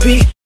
Be.